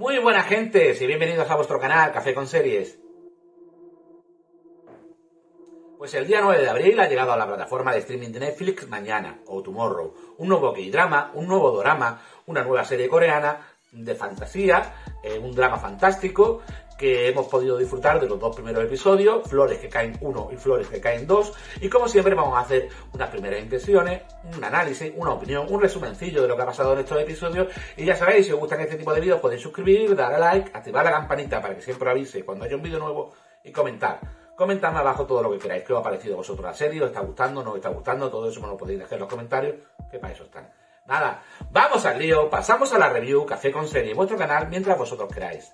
Muy buena gente, y bienvenidos a vuestro canal Café con Series. Pues el día 9 de abril ha llegado a la plataforma de streaming de Netflix Mañana o Tomorrow, un nuevo K-drama, un nuevo dorama, una nueva serie coreana de fantasía, eh, un drama fantástico que hemos podido disfrutar de los dos primeros episodios, Flores que caen uno y Flores que caen dos, y como siempre vamos a hacer unas primeras impresiones, un análisis, una opinión, un resumencillo de lo que ha pasado en estos episodios, y ya sabéis, si os gustan este tipo de vídeos podéis suscribir, dar a like, activar la campanita para que siempre avise cuando haya un vídeo nuevo y comentar. Comentadme abajo todo lo que queráis, qué os ha parecido vosotros la serie, os está gustando, no os está gustando, todo eso me lo podéis dejar en los comentarios, que para eso están. Nada, vamos al lío, pasamos a la review Café con Serie vuestro canal mientras vosotros queráis.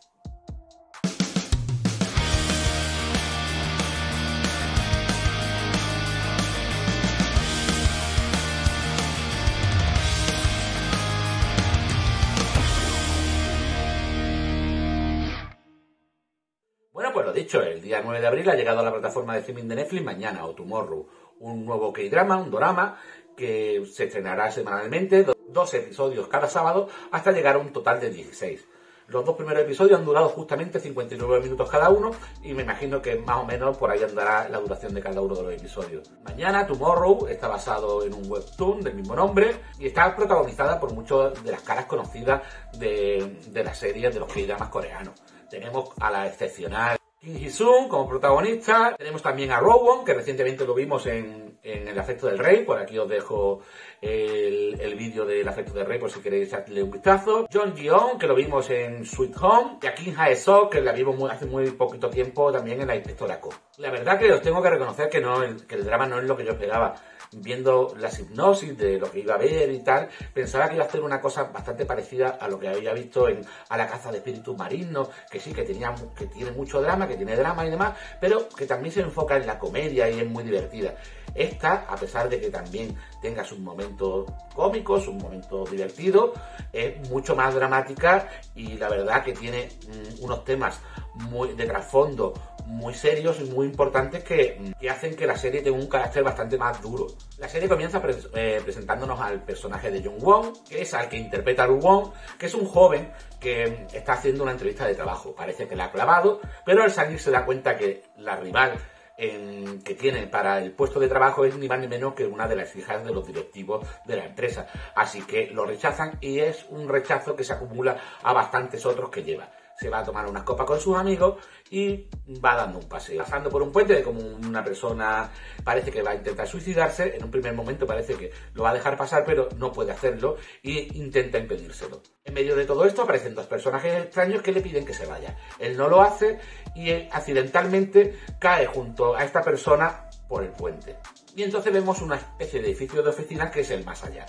Dicho, el día 9 de abril ha llegado a la plataforma de streaming de Netflix mañana o tomorrow un nuevo K-drama, un dorama, que se estrenará semanalmente, dos episodios cada sábado, hasta llegar a un total de 16. Los dos primeros episodios han durado justamente 59 minutos cada uno y me imagino que más o menos por ahí andará la duración de cada uno de los episodios. Mañana, Tomorrow, está basado en un webtoon del mismo nombre y está protagonizada por muchas de las caras conocidas de, de las series de los K-dramas coreanos. Tenemos a la excepcional Kim Hee-sung como protagonista. Tenemos también a Rowan, que recientemente lo vimos en, El afecto del rey. Por aquí os dejo el, vídeo del afecto del rey por si queréis darle un vistazo. John Yeon, que lo vimos en Sweet Home. Y a Kim Hae-sok, que la vimos hace muy poquito tiempo también en La Inspectora Co. La verdad que os tengo que reconocer que, no, que el drama no es lo que yo esperaba viendo las hipnosis de lo que iba a ver y tal, pensaba que iba a hacer una cosa bastante parecida a lo que había visto en A la caza de espíritus marinos, que sí, que, tenía, que tiene mucho drama, que tiene drama y demás, pero que también se enfoca en la comedia y es muy divertida. Esta, a pesar de que también tenga sus momentos cómicos, sus momentos divertidos, es mucho más dramática y la verdad que tiene mm, unos temas muy de trasfondo muy serios y muy importantes que, hacen que la serie tenga un carácter bastante más duro. La serie comienza eh, presentándonos al personaje de Jung Won, que es al que interpreta a Ru Won, que es un joven que está haciendo una entrevista de trabajo. Parece que la ha clavado, pero al salir se da cuenta que la rival que tiene para el puesto de trabajo es ni más ni menos que una de las hijas de los directivos de la empresa. Así que lo rechazan y es un rechazo que se acumula a bastantes otros que lleva se va a tomar unas copas con sus amigos y va dando un paseo. Pasando por un puente de como una persona parece que va a intentar suicidarse, en un primer momento parece que lo va a dejar pasar, pero no puede hacerlo e intenta impedírselo. En medio de todo esto aparecen dos personajes extraños que le piden que se vaya. Él no lo hace y accidentalmente cae junto a esta persona por el puente. Y entonces vemos una especie de edificio de oficinas que es el más allá,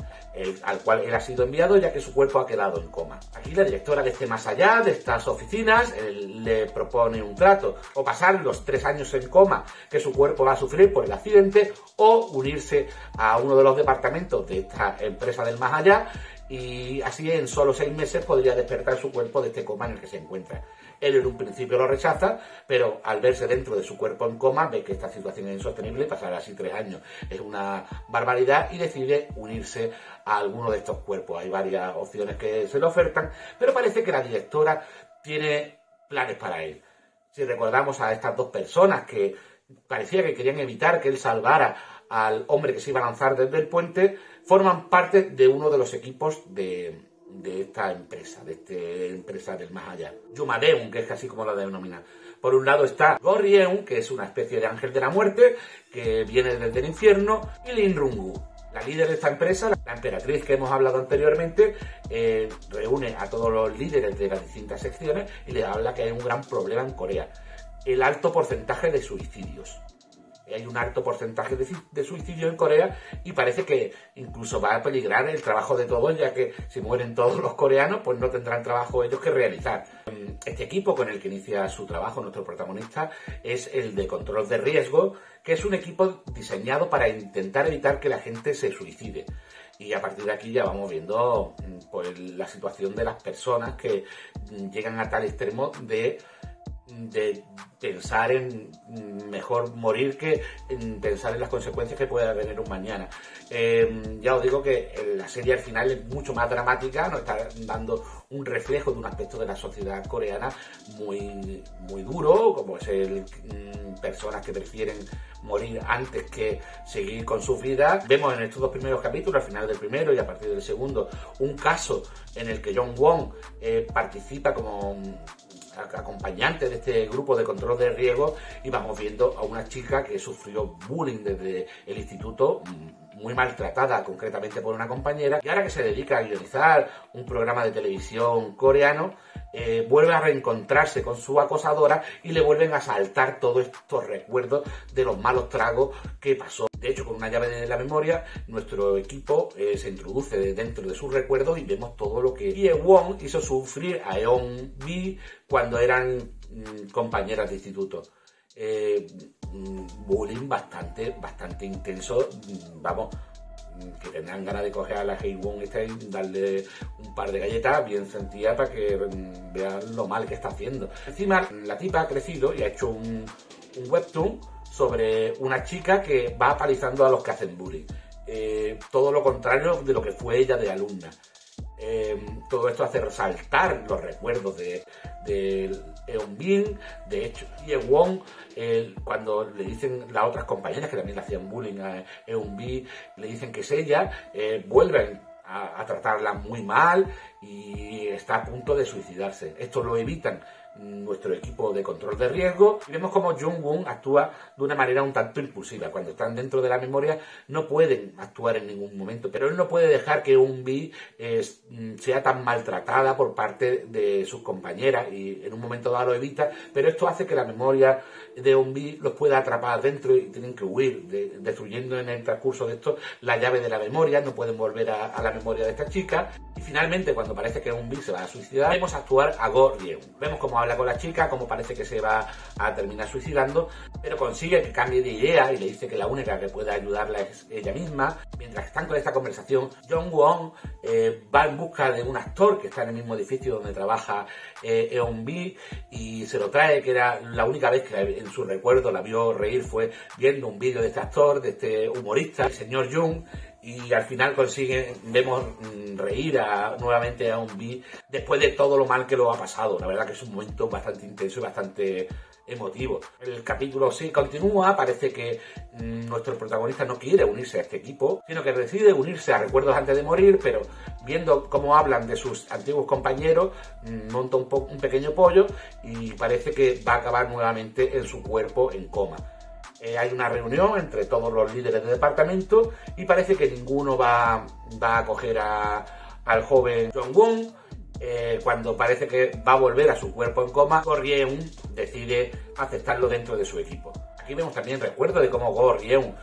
al cual él ha sido enviado ya que su cuerpo ha quedado en coma. Aquí la directora de este más allá, de estas oficinas, le propone un trato, o pasar los tres años en coma que su cuerpo va a sufrir por el accidente, o unirse a uno de los departamentos de esta empresa del más allá y así en solo seis meses podría despertar su cuerpo de este coma en el que se encuentra. Él en un principio lo rechaza, pero al verse dentro de su cuerpo en coma ve que esta situación es insostenible, pasar así tres años es una barbaridad y decide unirse a alguno de estos cuerpos. Hay varias opciones que se le ofertan, pero parece que la directora tiene planes para él. Si recordamos a estas dos personas que parecía que querían evitar que él salvara al hombre que se iba a lanzar desde el puente, forman parte de uno de los equipos de, esta empresa, de esta empresa del más allá. Yumadeun, que es así como la denomina. Por un lado está Gorrieun, que es una especie de ángel de la muerte, que viene desde el infierno, y Lin Rungu, la líder de esta empresa, la emperatriz que hemos hablado anteriormente, eh, reúne a todos los líderes de las distintas secciones y le habla que hay un gran problema en Corea, el alto porcentaje de suicidios hay un alto porcentaje de, suicidio en Corea y parece que incluso va a peligrar el trabajo de todos, ya que si mueren todos los coreanos, pues no tendrán trabajo ellos que realizar. Este equipo con el que inicia su trabajo nuestro protagonista es el de control de riesgo, que es un equipo diseñado para intentar evitar que la gente se suicide. Y a partir de aquí ya vamos viendo pues, la situación de las personas que llegan a tal extremo de de pensar en mejor morir que en pensar en las consecuencias que pueda tener un mañana. Em, ya os digo que la serie al final es mucho más dramática, nos está dando un reflejo de un aspecto de la sociedad coreana muy, muy duro, como es el mm, personas que prefieren morir antes que seguir con su vida. Vemos en estos dos primeros capítulos, al final del primero y a partir del segundo, un caso en el que John Wong eh, participa como acompañante de este grupo de control de riesgo y vamos viendo a una chica que sufrió bullying desde el instituto mm, muy maltratada concretamente por una compañera y ahora que se dedica a guionizar un programa de televisión coreano eh, vuelve a reencontrarse con su acosadora y le vuelven a saltar todos estos recuerdos de los malos tragos que pasó. De hecho, con una llave de la memoria, nuestro equipo eh, se introduce dentro de sus recuerdos y vemos todo lo que Ye Wong hizo sufrir a Eon B cuando eran mm, compañeras de instituto. Eh, bullying bastante, bastante intenso, vamos, que tendrán ganas de coger a la Wong esta y darle un par de galletas bien sentidas para que mm, vean lo mal que está haciendo. Encima, la tipa ha crecido y ha hecho un, webtoon sobre una chica que va apalizando a los que hacen bullying. Eh, todo lo contrario de lo que fue ella de alumna. Eh, todo esto hace resaltar los recuerdos de, de Eun de hecho, Ye Wong, cuando le dicen las otras compañeras que también le hacían bullying a Eun le dicen que es ella, eh, vuelven a, tratarla muy mal y está a punto de suicidarse. Esto lo evitan nuestro equipo de control de riesgo vemos como Jung Woo actúa de una manera un tanto impulsiva. Cuando están dentro de la memoria no pueden actuar en ningún momento, pero él no puede dejar que un B mm, sea tan maltratada por parte de sus compañeras y en un momento dado lo evita, pero esto hace que la memoria de un B los pueda atrapar dentro y tienen que huir, destruyendo en el transcurso de esto la llave de la memoria, no pueden volver a, la memoria de esta chica y finalmente cuando parece que un B se va a suicidar, vemos actuar a Go Ryeon. Vemos habla con la chica, como parece que se va a terminar suicidando, pero consigue que cambie de idea y le dice que la única que puede ayudarla es ella misma. Mientras están con esta conversación, John Wong eh, va en busca de un actor que está en el mismo edificio donde trabaja eh, Eon B y se lo trae, que era la única vez que en su recuerdo la vio reír fue viendo un vídeo de este actor, de este humorista, el señor Jung, y al final consigue, vemos mm, reír a, nuevamente a un B después de todo lo mal que lo ha pasado. La verdad que es un momento bastante intenso y bastante emotivo. El capítulo sí continúa, parece que mm, nuestro protagonista no quiere unirse a este equipo, sino que decide unirse a Recuerdos antes de morir, pero viendo cómo hablan de sus antiguos compañeros, mm, monta un, un pequeño pollo y parece que va a acabar nuevamente en su cuerpo en coma. Eh, hay una reunión entre todos los líderes de departamento y parece que ninguno va, a acoger al joven John Wong. Eh, cuando parece que va a volver a su cuerpo en coma, Gorrieun decide aceptarlo dentro de su equipo. Aquí vemos también recuerdo de cómo Gorrieun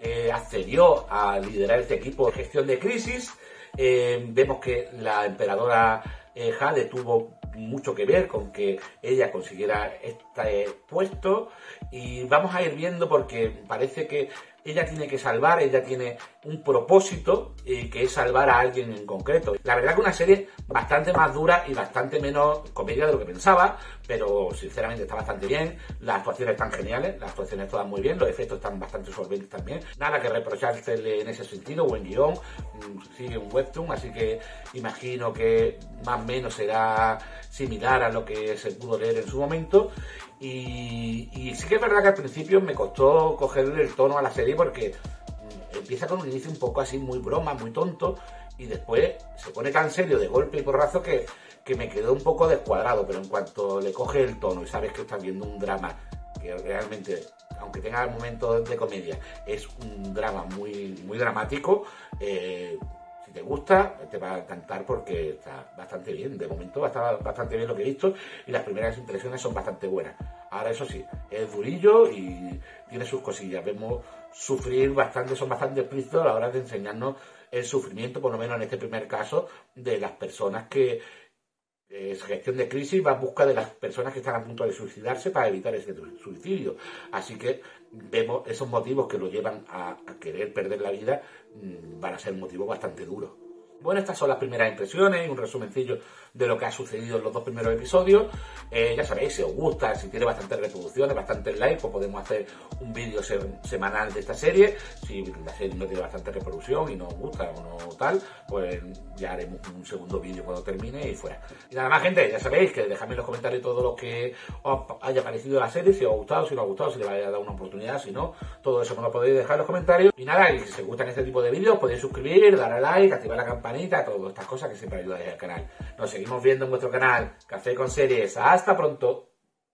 eh, accedió a liderar este equipo de gestión de crisis. vemos que la emperadora Jade tuvo mucho que ver con que ella consiguiera este puesto. Y vamos a ir viendo porque parece que ella tiene que salvar, ella tiene un propósito eh, que es salvar a alguien en concreto. La verdad que una serie bastante más dura y bastante menos comedia de lo que pensaba, pero sinceramente está bastante bien, las actuaciones están geniales, las actuaciones todas muy bien, los efectos están bastante solventes también, nada que reprochársele en ese sentido, buen guion, mm, sigue un webtoon, así que imagino que más o menos será similar a lo que se pudo leer en su momento y, sí que es verdad que al principio me costó cogerle el tono a la serie porque mm, empieza con un inicio un poco así muy broma, muy tonto, y después se pone tan serio de golpe y porrazo que, que me quedó un poco descuadrado, pero en cuanto le coge el tono y sabes que estás viendo un drama que realmente, aunque tenga momentos de comedia, es un drama muy, muy dramático, eh, si te gusta, te va a encantar porque está bastante bien. De momento está bastante bien lo que he visto y las primeras impresiones son bastante buenas. Ahora, eso sí, es durillo y tiene sus cosillas. Vemos sufrir bastante, son bastante explícitos a la hora de enseñarnos el sufrimiento, por lo menos en este primer caso, de las personas que, es gestión de crisis va a busca de las personas que están a punto de suicidarse para evitar ese suicidio. Así que vemos esos motivos que lo llevan a, querer perder la vida mm, van a ser motivos bastante duros. Bueno, estas son las primeras impresiones, un resumencillo de lo que ha sucedido en los dos primeros episodios. Eh, ya sabéis, si os gusta, si tiene bastantes reproducciones, bastantes likes, pues podemos hacer un vídeo semanal de esta serie. Si la serie no tiene bastante reproducción y no os gusta o no tal, pues ya haremos un segundo vídeo cuando termine y fuera. Y nada más, gente, ya sabéis que dejadme en los comentarios todo lo que os haya parecido la serie, si os ha gustado, si no os ha gustado, si le vaya a dar una oportunidad, si no, todo eso me lo podéis dejar en los comentarios. Y nada, y si os gustan este tipo de vídeos, podéis suscribir, dar a like, activar la campanita, todas estas cosas que siempre ayudáis al canal. Nos seguimos viendo en vuestro canal Café con Series. Hasta pronto.